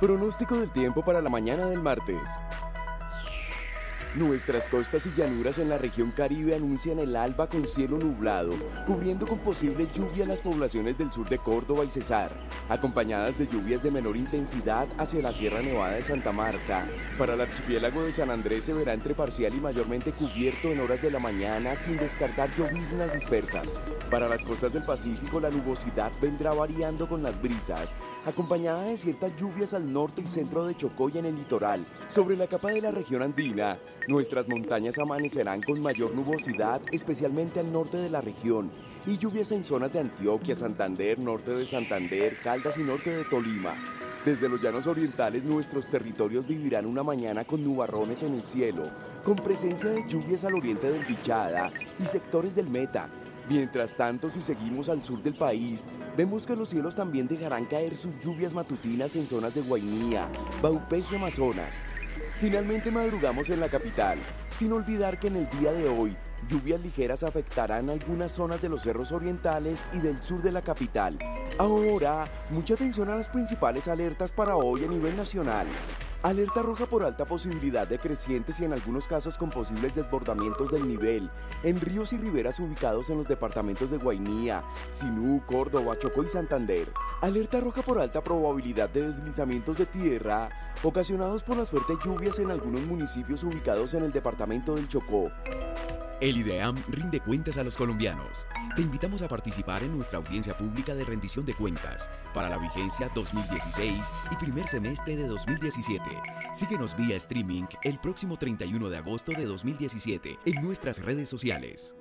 Pronóstico del tiempo para la mañana del martes. Nuestras costas y llanuras en la región Caribe anuncian el alba con cielo nublado, cubriendo con posibles lluvias las poblaciones del sur de Córdoba y Cesar, acompañadas de lluvias de menor intensidad hacia la Sierra Nevada de Santa Marta. Para el archipiélago de San Andrés se verá entre parcial y mayormente cubierto en horas de la mañana sin descartar lloviznas dispersas. Para las costas del Pacífico la nubosidad vendrá variando con las brisas, acompañada de ciertas lluvias al norte y centro de Chocó y en el litoral. Sobre la capa de la región andina, Nuestras montañas amanecerán con mayor nubosidad, especialmente al norte de la región, y lluvias en zonas de Antioquia, Santander, norte de Santander, Caldas y norte de Tolima. Desde los llanos orientales nuestros territorios vivirán una mañana con nubarrones en el cielo, con presencia de lluvias al oriente del Bichada y sectores del Meta. Mientras tanto, si seguimos al sur del país, vemos que los cielos también dejarán caer sus lluvias matutinas en zonas de Guainía, Baupés y Amazonas, Finalmente madrugamos en la capital, sin olvidar que en el día de hoy lluvias ligeras afectarán algunas zonas de los cerros orientales y del sur de la capital. Ahora, mucha atención a las principales alertas para hoy a nivel nacional. Alerta roja por alta posibilidad de crecientes y en algunos casos con posibles desbordamientos del nivel en ríos y riberas ubicados en los departamentos de Guainía, Sinú, Córdoba, Chocó y Santander. Alerta roja por alta probabilidad de deslizamientos de tierra ocasionados por las fuertes lluvias en algunos municipios ubicados en el departamento del Chocó. El IDEAM rinde cuentas a los colombianos. Te invitamos a participar en nuestra audiencia pública de rendición de cuentas para la vigencia 2016 y primer semestre de 2017. Síguenos vía streaming el próximo 31 de agosto de 2017 en nuestras redes sociales.